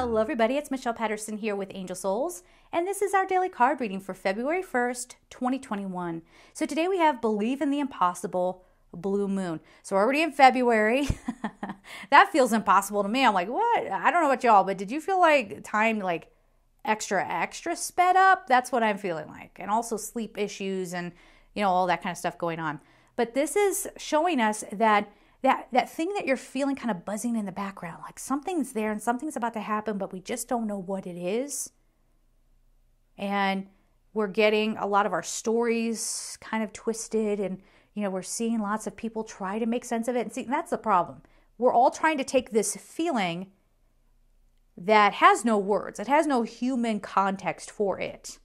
Hello, everybody. It's Michelle Patterson here with Angel Souls, and this is our daily card reading for February 1st, 2021. So today we have Believe in the Impossible Blue Moon. So already in February. that feels impossible to me. I'm like, what? I don't know about y'all, but did you feel like time like extra, extra sped up? That's what I'm feeling like. And also sleep issues and, you know, all that kind of stuff going on. But this is showing us that that that thing that you're feeling kind of buzzing in the background like something's there and something's about to happen but we just don't know what it is. And we're getting a lot of our stories kind of twisted and you know we're seeing lots of people try to make sense of it. And see that's the problem. We're all trying to take this feeling that has no words it has no human context for it.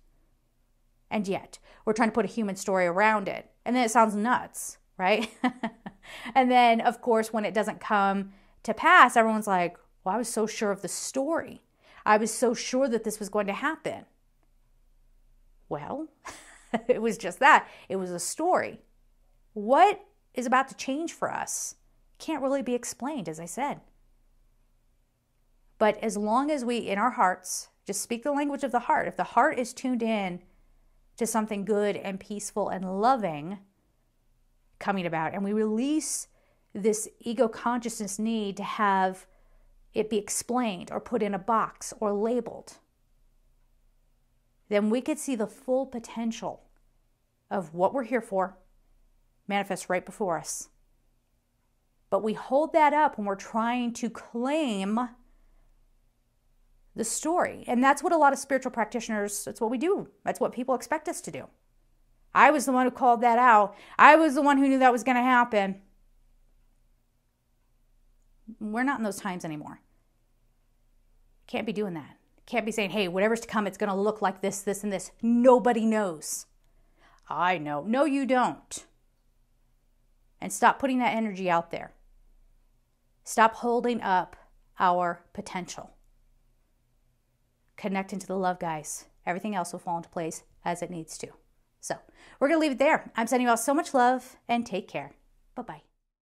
And yet we're trying to put a human story around it. And then it sounds nuts right and then, of course, when it doesn't come to pass, everyone's like, well, I was so sure of the story. I was so sure that this was going to happen. Well, it was just that. It was a story. What is about to change for us can't really be explained, as I said. But as long as we, in our hearts, just speak the language of the heart, if the heart is tuned in to something good and peaceful and loving, coming about and we release this ego consciousness need to have it be explained or put in a box or labeled, then we could see the full potential of what we're here for manifest right before us. But we hold that up when we're trying to claim the story. And that's what a lot of spiritual practitioners, that's what we do. That's what people expect us to do. I was the one who called that out. I was the one who knew that was going to happen. We're not in those times anymore. Can't be doing that. Can't be saying, hey, whatever's to come, it's going to look like this, this, and this. Nobody knows. I know. No, you don't. And stop putting that energy out there. Stop holding up our potential. Connect into the love, guys. Everything else will fall into place as it needs to. So we're going to leave it there. I'm sending you all so much love and take care. Bye bye.